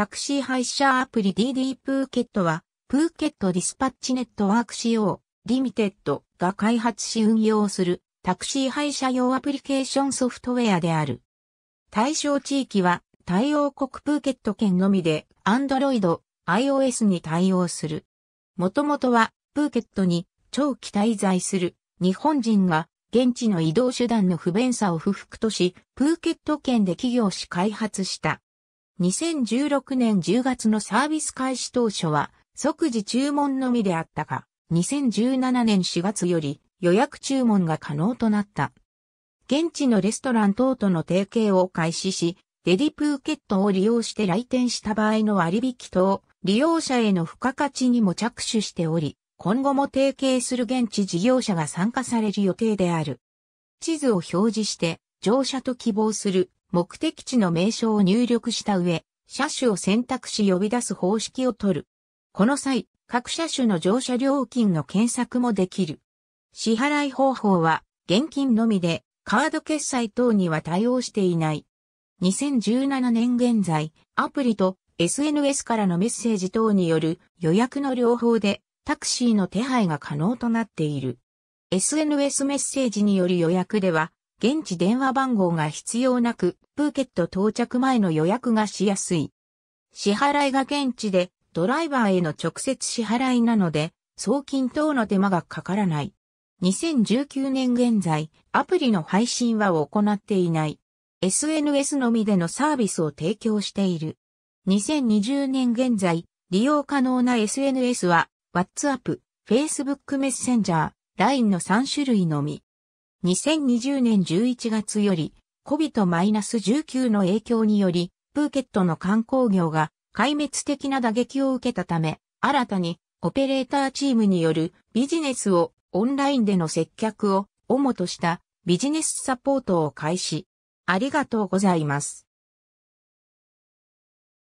タクシー配車アプリ DD プーケットは、プーケットディスパッチネットワーク Co., Limited が開発し運用するタクシー配車用アプリケーションソフトウェアである。対象地域は、タイ王国プーケット県のみで、Android、iOS に対応する。もともとは、プーケットに長期滞在する日本人が現地の移動手段の不便さを不服とし、プーケット県で起業し開発した。2016年10月のサービス開始当初は即時注文のみであったが、2017年4月より予約注文が可能となった。現地のレストラン等との提携を開始し、デディプーケットを利用して来店した場合の割引等、利用者への付加価値にも着手しており、今後も提携する現地事業者が参加される予定である。地図を表示して、乗車と希望する目的地の名称を入力した上、車種を選択し呼び出す方式を取る。この際、各車種の乗車料金の検索もできる。支払い方法は現金のみでカード決済等には対応していない。2017年現在、アプリと SNS からのメッセージ等による予約の両方でタクシーの手配が可能となっている。SNS メッセージによる予約では現地電話番号が必要なく、プーケット到着前の予約がしやすい。支払いが現地でドライバーへの直接支払いなので、送金等の手間がかからない。2019年現在、アプリの配信は行っていない。SNS のみでのサービスを提供している。2020年現在、利用可能な SNS は、WhatsApp、Facebook メッセンジャー、LINE の3種類のみ。2020年11月より COVID-19 の影響により、プーケットの観光業が壊滅的な打撃を受けたため、新たにオペレーターチームによるビジネスをオンラインでの接客を主としたビジネスサポートを開始。ありがとうございます。